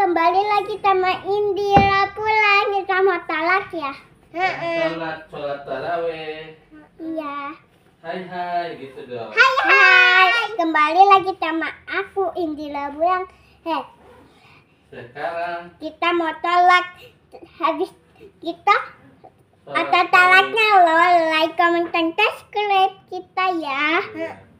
kembali lagi sama Indira pulang kita mau talak ya. Sholat, sholat taraweh. Iya. Hai hai gitu dong. Hai hai, kembali lagi sama aku Indira pulang. Heh, Sekarang kita mau tolak habis kita ada talaknya loh. Like, comment, dan subscribe kita ya.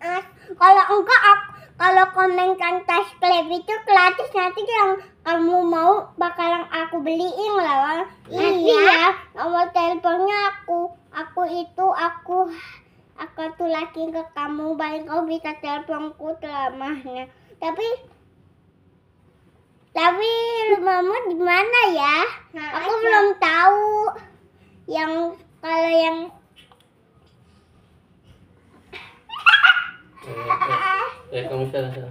Eh, kalau enggak aku kalau komen kan subscribe itu gratis nanti yang kamu mau bakalan aku beliin lah nanti ya nomor teleponnya aku. Aku itu aku aku tulakin ke kamu paling kau bisa teleponku selamanya. Tapi tapi rumahmu di mana ya? Aku belum tahu. Yang kalau yang Eh, eh, kamu sana sana.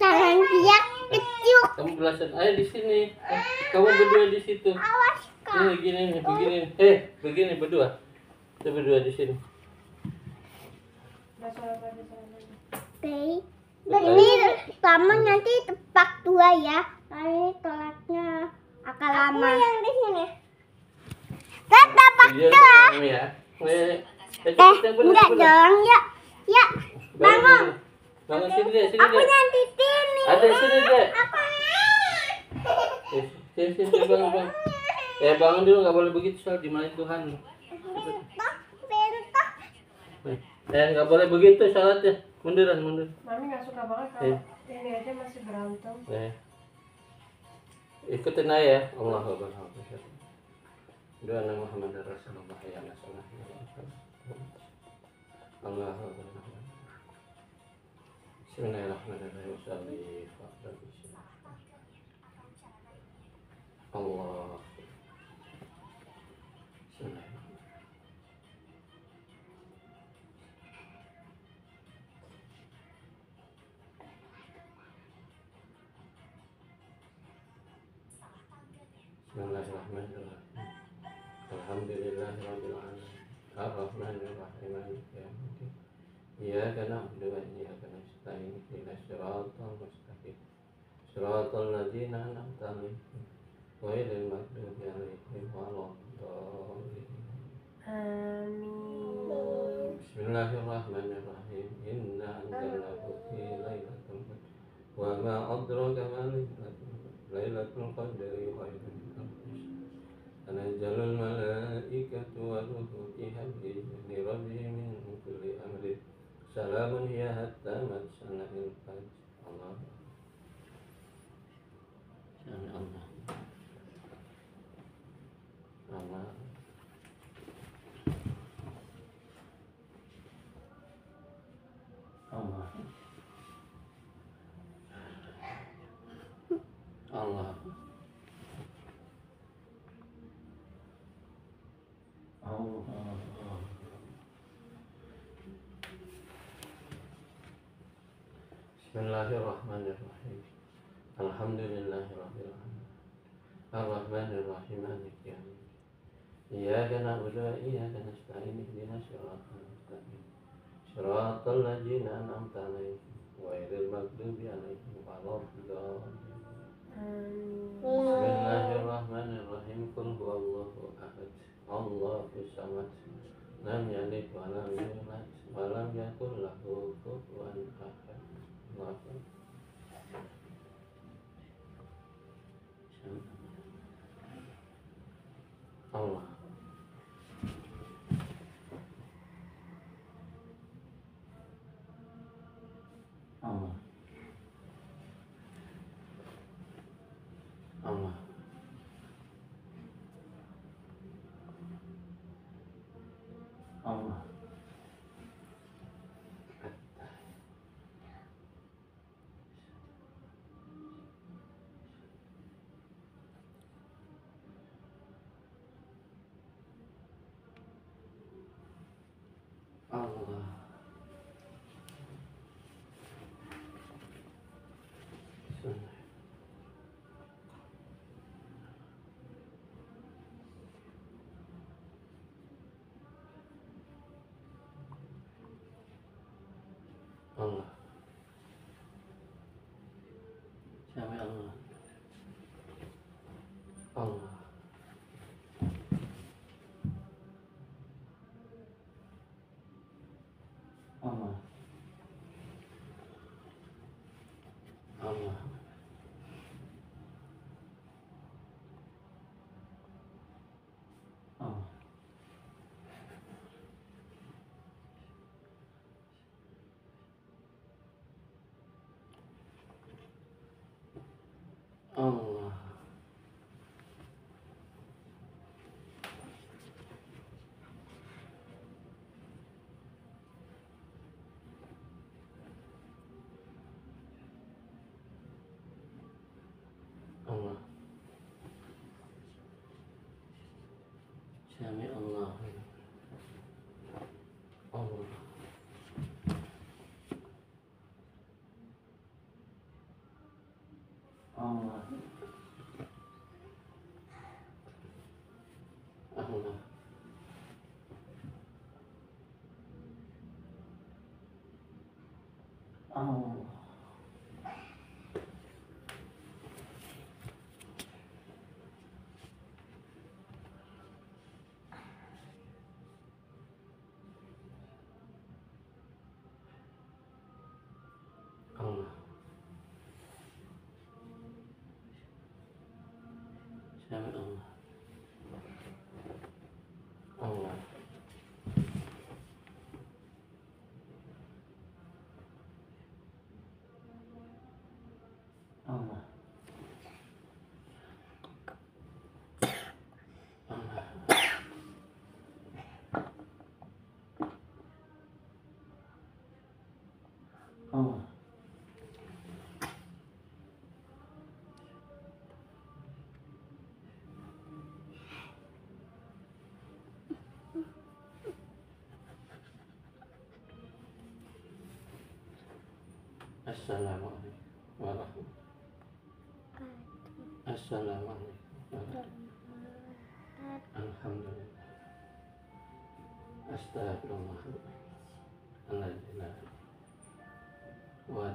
tangan dia kecil Kamu belasan ayo di sini. Eh, kamu berdua di situ. awas kak Ini begini nih, begini. Eh, begini berdua. Kita berdua di sini. Oke. Ini sama nanti tepak dua ya. Nanti tolaknya akan lama. Aku yang di sini. Kan tepak Iya, dua. kamu ya. Eh, enggak dong. Ya, ya. Bangun. Bangun sini deh, sini Aku deh. di sini. Ada sini deh. Aku Eh, Sini, sini, bangun, bangun. Eh, bangun dulu, nggak boleh begitu soal dimarahin Tuhan. bentak, bentak. Eh, nggak boleh begitu salatnya. Munduran, mundur. Mami nggak suka banget Eh. kalau ini aja masih berantem. Eh. Ikutin aja ya. Allah Akbar. Doa Nabi Muhammad Rasulullah ya Nasallah. Allah Akbar. Bismillahirrahmanirrahim. Allah. Bismillah. Bismillahirrahmanirrahim. Wa iyyaka nasta'in. Ihdinas siratal mustaqim. Siratal ladzina an'amta 'alaihim ghairil maghdubi 'alaihim waladdallin. Amin. Bismillahirrahmanirrahim. Inna anzalnahu fi lailatul qadr. Wa ma adraka ma lailatul qadr. Lailatul qadri khairun min alfi syahr. Tanazzalul malaikatu wa ruhu fiha bi'izni rabbihim سلام هي حتى مدخل الفجر. الله. سمع الله. الله. الله. الله. الله. Bismillahirrahmanirrahim. Alhamdulillahirabbil alamin. Arrahmanir rahim maliki yaumiddin. Iyyaka na'budu wa iyyaka nasta'in. Ihdinas siratal mustaqim. Siratal ladzina an'amta 'alaihim ghairil maghdubi 'alaihim. Allah. Oh. 现面没有了。哦。哦然后呢 haven't Assalamualaikum warahmatullahi wabarakatuh. Assalamualaikum warahmatullahi wabarakatuh. Alhamdulillah. Astagfirullah. Wa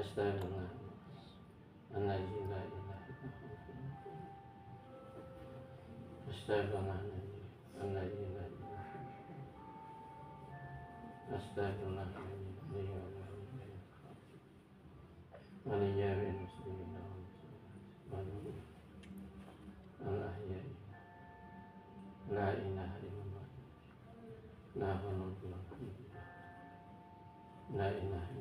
Astagfirullah. Alhamdulillah. Astagfirullah. Astagfirullah. Alhamdulillah. Astagfirullahaladzim. Aliyah bin Muslimin. La ilaha illallah. La ilaha. La ilaha